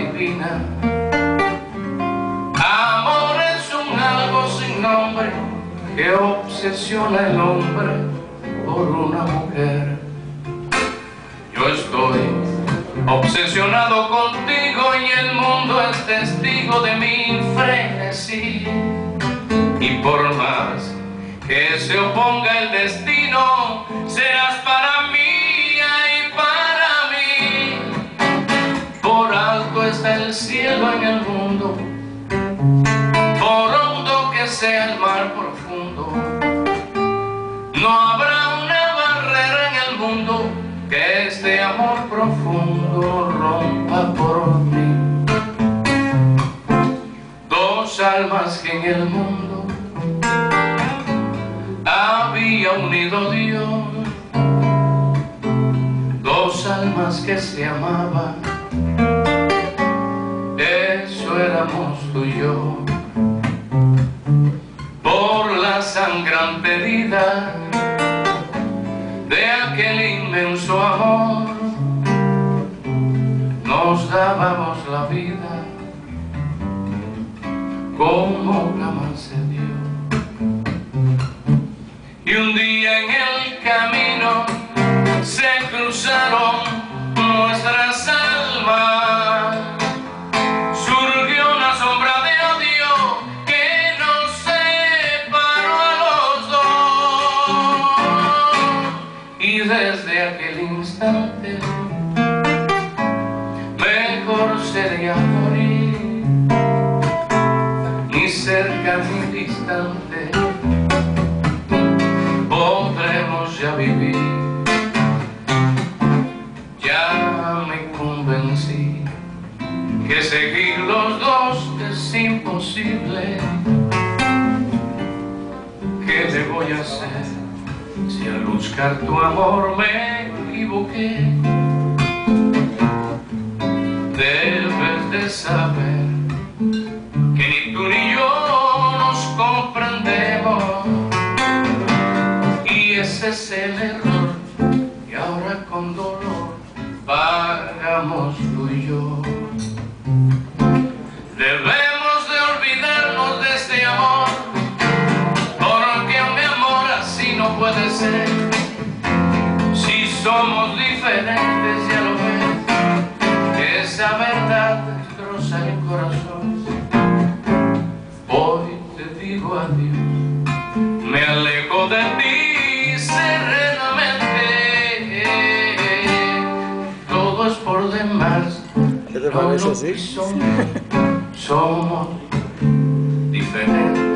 adivina. Amor es un algo sin nombre que obsesiona el hombre por una mujer. Yo estoy obsesionado contigo y el mundo es testigo de mi frenesí. Y por más que se oponga el destino, serás para por hondo que sea el mar profundo. No habrá una barrera en el mundo que este amor profundo rompa por mí. Dos almas que en el mundo había unido Dios, dos almas que se amaban, eso éramos tú y yo. Por la sangrante herida de aquel inmenso amor, nos dábamos la vida como jamás se desde aquel instante mejor sería morir, ni cerca ni distante podremos ya vivir. Ya me convencí que seguir los dos es imposible. ¿Qué le voy a hacer si al buscar tu amor me equivoqué? Debes de saber que ni tú ni yo nos comprendemos y ese es el error y ahora con dolor pagamos tú y yo. Si somos diferentes, ya lo ves, esa verdad destroza el corazón. Hoy te digo adiós, me alejo de ti serenamente. Todo es por demás. ¿Qué te parece no así? Somos, somos diferentes.